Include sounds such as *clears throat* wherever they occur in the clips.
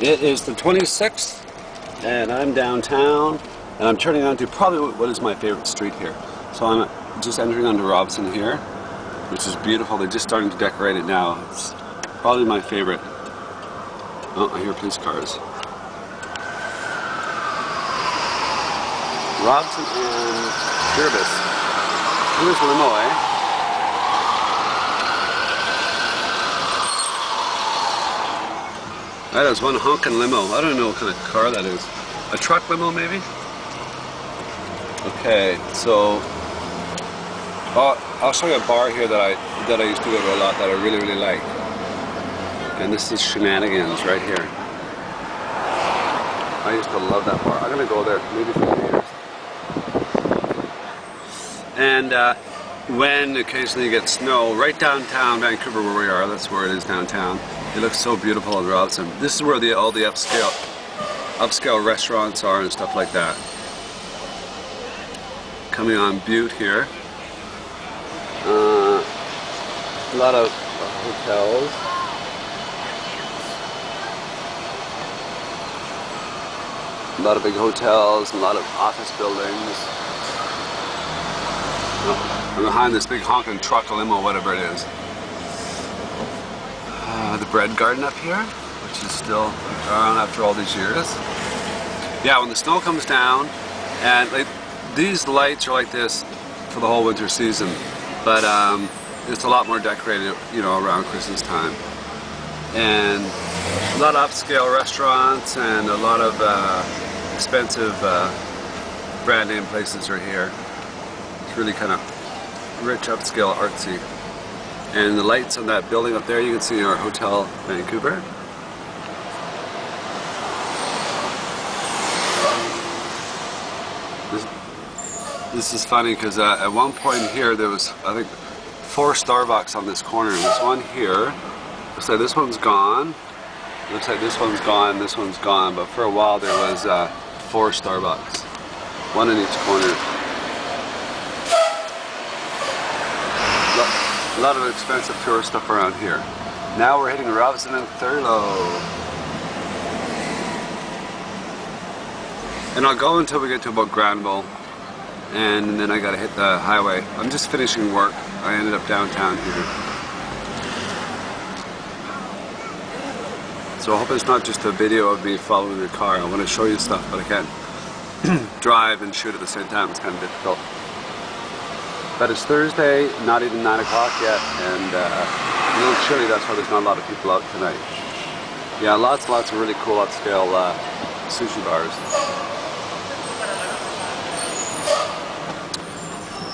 It is the 26th, and I'm downtown, and I'm turning onto probably what is my favorite street here. So I'm just entering onto Robson here, which is beautiful. They're just starting to decorate it now. It's probably my favorite. Oh, I hear police cars. Robson and Jervis. Here's limo, That is one honking limo. I don't know what kind of car that is. A truck limo, maybe? Okay, so I'll, I'll show you a bar here that I that I used to go to a lot that I really really like. And this is Shenanigans right here. I used to love that bar. I'm gonna go there maybe for years. And uh, when occasionally you get snow, right downtown Vancouver where we are, that's where it is downtown. It looks so beautiful in Robson. This is where the, all the upscale, upscale restaurants are and stuff like that. Coming on Bute here. Uh, a lot of hotels. A lot of big hotels, a lot of office buildings. Oh, behind this big honking truck, limo, whatever it is. Bread garden up here, which is still around after all these years. Yeah, when the snow comes down, and like, these lights are like this for the whole winter season, but um, it's a lot more decorated, you know, around Christmas time. And a lot of upscale restaurants and a lot of uh, expensive uh, brand name places are here. It's really kind of rich, upscale, artsy. And the lights on that building up there, you can see our Hotel Vancouver. This, this is funny because uh, at one point here there was, I think, four Starbucks on this corner. There's one here. Looks like this one's gone. Looks like this one's gone, this one's gone. But for a while there was uh, four Starbucks. One in each corner. Lot of expensive tourist stuff around here. Now we're hitting Robson and Thurlow. And I'll go until we get to about Granville. And then I gotta hit the highway. I'm just finishing work. I ended up downtown here. So I hope it's not just a video of me following the car. I want to show you stuff, but I can't *clears throat* drive and shoot at the same time. It's kind of difficult. But it's Thursday, not even 9 o'clock yet, and uh, a little chilly, that's why there's not a lot of people out tonight. Yeah, lots lots of really cool upscale uh, sushi bars.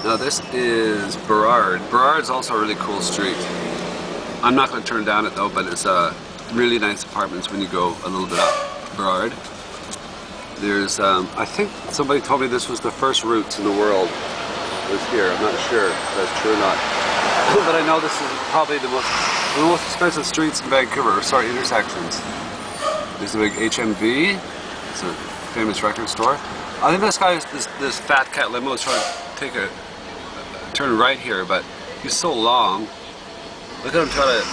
Now this is Burrard. Burrard's also a really cool street. I'm not going to turn down it though, but it's uh, really nice apartments when you go a little bit up Burrard. There's, um, I think somebody told me this was the first routes in the world was here. I'm not sure if that's true or not. *coughs* but I know this is probably the most, the most expensive streets in Vancouver, sorry, intersections. There's a big HMV. It's a famous record store. I think this guy, is, this, this fat cat limo is trying to take a, a turn right here, but he's so long. Look at him trying to,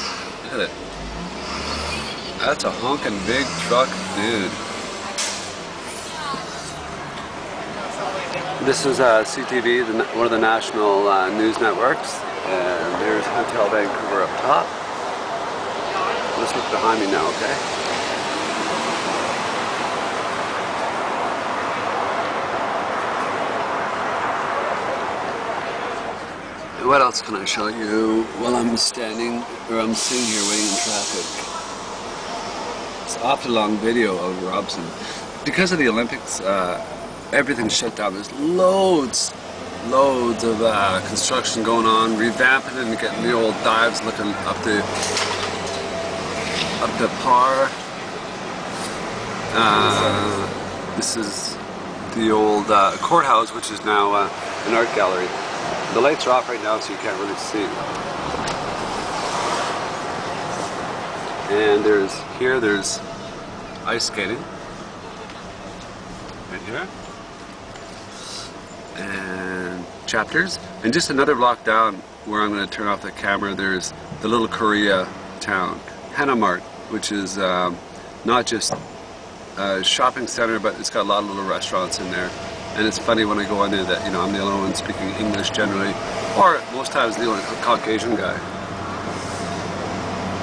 look at it. That's a honking big truck, dude. This is uh, CTV, the, one of the national uh, news networks, and there's Hotel Vancouver up top. Let's look behind me now, okay? What else can I show you while I'm standing, or I'm sitting here waiting in traffic? It's an awfully long video of Robson. Because of the Olympics, uh, everything's shut down. There's loads, loads of uh, construction going on, revamping and getting the old dives looking up to up to par. Uh, this is the old uh, courthouse, which is now uh, an art gallery. The lights are off right now, so you can't really see. And there's here, there's ice skating right here and chapters. And just another block down where I'm going to turn off the camera, there's the little Korea town, Hanamart, which is um, not just a shopping center, but it's got a lot of little restaurants in there. And it's funny when I go in there that, you know, I'm the only one speaking English generally, or most times the only Caucasian guy.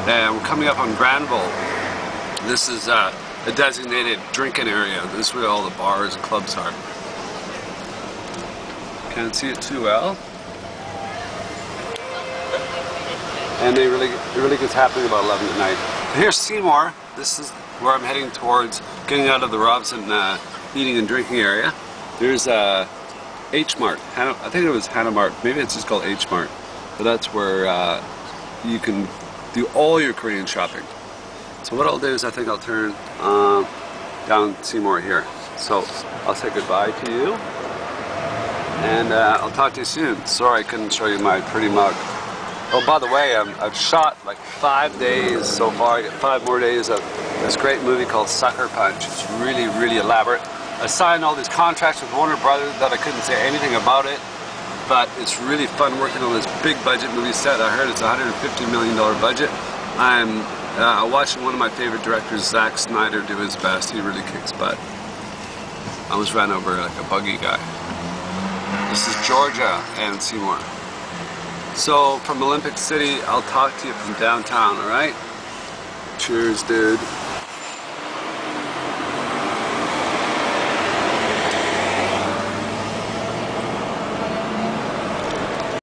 And we're coming up on Granville. This is uh, a designated drinking area. This is where all the bars and clubs are. Can't see it too well. And they really, it really gets happening about 11 at night. Here's Seymour. This is where I'm heading towards getting out of the Robson uh, eating and drinking area. There's uh, H Mart. I think it was Hannah Mart. Maybe it's just called H Mart. But that's where uh, you can do all your Korean shopping. So what I'll do is I think I'll turn um, down Seymour here. So I'll say goodbye to you. And uh, I'll talk to you soon. Sorry I couldn't show you my pretty mug. Oh, by the way, um, I've shot like five days so far. I got five more days of this great movie called Sucker Punch. It's really, really elaborate. I signed all these contracts with Warner Brothers that I couldn't say anything about it, but it's really fun working on this big budget movie set. I heard it's a $150 million budget. I'm uh, watching one of my favorite directors, Zack Snyder, do his best. He really kicks butt. I was ran over like a buggy guy. This is Georgia and Seymour. So from Olympic City, I'll talk to you from downtown, alright? Cheers, dude.